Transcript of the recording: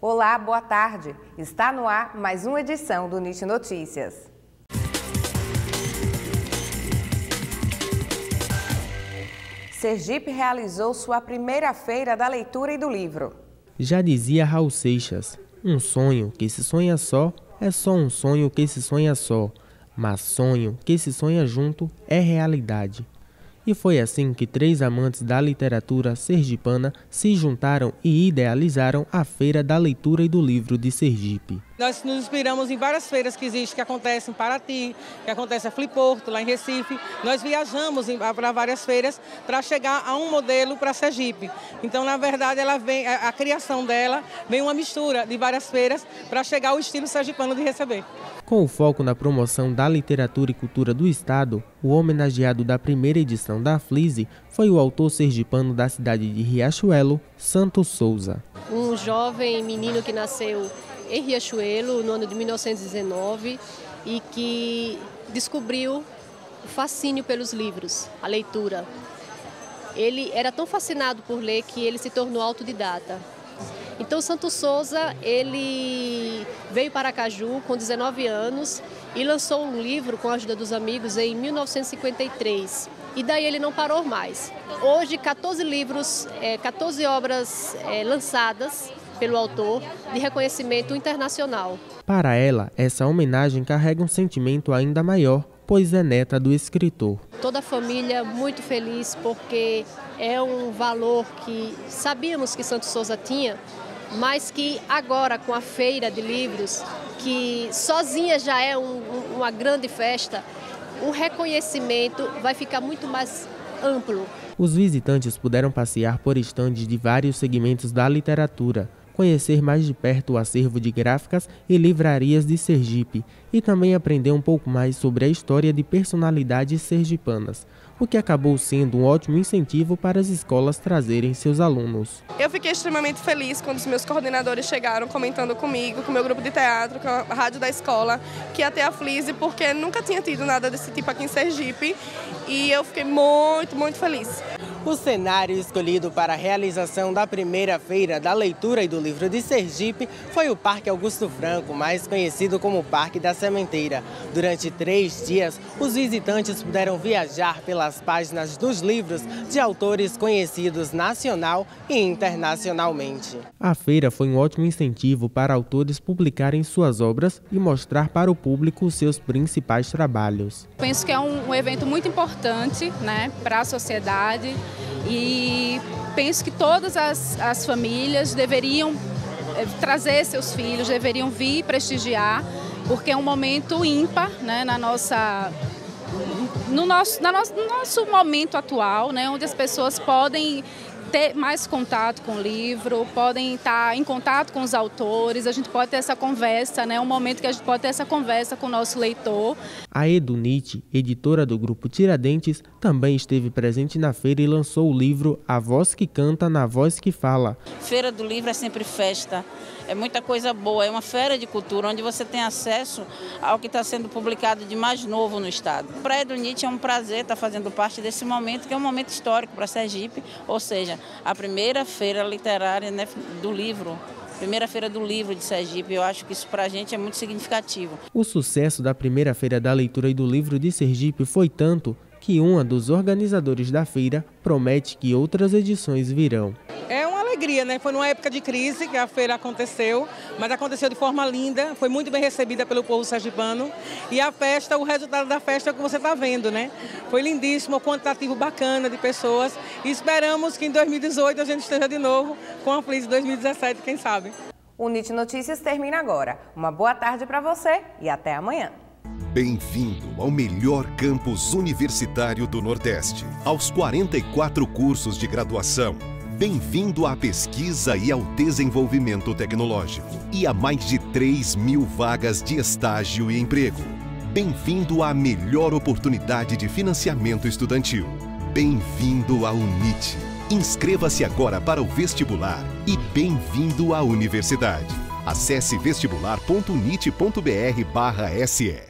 Olá, boa tarde. Está no ar mais uma edição do NIT Notícias. Sergipe realizou sua primeira feira da leitura e do livro. Já dizia Raul Seixas, um sonho que se sonha só é só um sonho que se sonha só, mas sonho que se sonha junto é realidade. E foi assim que três amantes da literatura sergipana se juntaram e idealizaram a Feira da Leitura e do Livro de Sergipe. Nós nos inspiramos em várias feiras que existem, que acontecem em Paraty, que acontecem em Fliporto, lá em Recife. Nós viajamos para várias feiras para chegar a um modelo para Sergipe. Então, na verdade, ela vem, a, a criação dela vem uma mistura de várias feiras para chegar ao estilo sergipano de receber. Com o foco na promoção da literatura e cultura do Estado, o homenageado da primeira edição da Flise foi o autor sergipano da cidade de Riachuelo, Santos Souza. Um jovem menino que nasceu em Riachuelo no ano de 1919 e que descobriu o fascínio pelos livros, a leitura. Ele era tão fascinado por ler que ele se tornou autodidata. Então Santos Souza, ele veio para Caju com 19 anos e lançou um livro com a ajuda dos amigos em 1953. E daí ele não parou mais. Hoje, 14 livros, 14 é, obras é, lançadas pelo autor de reconhecimento internacional. Para ela, essa homenagem carrega um sentimento ainda maior, pois é neta do escritor. Toda a família muito feliz porque é um valor que sabíamos que Santos Souza tinha, mas que agora com a feira de livros, que sozinha já é um, uma grande festa, o reconhecimento vai ficar muito mais amplo. Os visitantes puderam passear por estandes de vários segmentos da literatura, conhecer mais de perto o acervo de gráficas e livrarias de Sergipe e também aprender um pouco mais sobre a história de personalidades sergipanas, o que acabou sendo um ótimo incentivo para as escolas trazerem seus alunos. Eu fiquei extremamente feliz quando os meus coordenadores chegaram comentando comigo, com o meu grupo de teatro, com a rádio da escola, que ia ter a Flise, porque nunca tinha tido nada desse tipo aqui em Sergipe e eu fiquei muito, muito feliz. O cenário escolhido para a realização da primeira feira da leitura e do livro de Sergipe foi o Parque Augusto Franco, mais conhecido como Parque da Sementeira. Durante três dias, os visitantes puderam viajar pelas páginas dos livros de autores conhecidos nacional e internacionalmente. A feira foi um ótimo incentivo para autores publicarem suas obras e mostrar para o público os seus principais trabalhos. Penso que é um, um evento muito importante né, para a sociedade e penso que todas as, as famílias deveriam eh, trazer seus filhos, deveriam vir prestigiar, porque é um momento ímpar né, na nossa no nosso, na nosso, no nosso momento atual, né, onde as pessoas podem ter mais contato com o livro, podem estar em contato com os autores, a gente pode ter essa conversa, né? um momento que a gente pode ter essa conversa com o nosso leitor. A Edunite, editora do grupo Tiradentes, também esteve presente na feira e lançou o livro A Voz que Canta na Voz que Fala. Feira do Livro é sempre festa é muita coisa boa. É uma feira de cultura onde você tem acesso ao que está sendo publicado de mais novo no estado. Para a Edunite é um prazer estar fazendo parte desse momento, que é um momento histórico para Sergipe, ou seja, a primeira feira literária né, do livro primeira feira do livro de Sergipe. Eu acho que isso para a gente é muito significativo. O sucesso da primeira feira da leitura e do livro de Sergipe foi tanto que uma dos organizadores da feira promete que outras edições virão alegria, né? Foi numa época de crise que a feira aconteceu, mas aconteceu de forma linda, foi muito bem recebida pelo povo sergipano. E a festa, o resultado da festa é o que você está vendo, né? Foi lindíssimo, um quantitativo bacana de pessoas. E esperamos que em 2018 a gente esteja de novo com a Feliz 2017, quem sabe. O NIT Notícias termina agora. Uma boa tarde para você e até amanhã. Bem-vindo ao melhor campus universitário do Nordeste. Aos 44 cursos de graduação Bem-vindo à pesquisa e ao desenvolvimento tecnológico e a mais de 3 mil vagas de estágio e emprego. Bem-vindo à melhor oportunidade de financiamento estudantil. Bem-vindo à UNIT. Inscreva-se agora para o vestibular e bem-vindo à universidade. Acesse vestibular.unit.br/se.